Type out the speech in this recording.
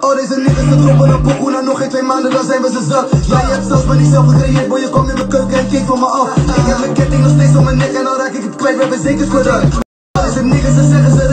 Oh, deze niggas te droppen op pokoe na nog geen twee maanden, dan zijn we ze zat. Jij hebt zelfs maar niet zelf gecreëerd, boy, je komt in mijn keuken en keek van me af. Ik heb mijn ketting nog steeds om mijn nek en dan raak ik het kwijt, we hebben zeker Oh Deze niggas, ze zeggen ze